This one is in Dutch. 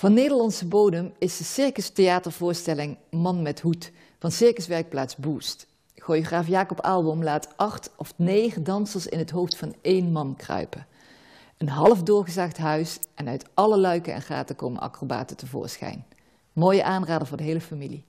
Van Nederlandse bodem is de circustheatervoorstelling Man met Hoed van Circuswerkplaats Boost. Choreograaf Jacob Aalbom laat acht of negen dansers in het hoofd van één man kruipen. Een half doorgezaagd huis en uit alle luiken en gaten komen acrobaten tevoorschijn. Mooie aanrader voor de hele familie.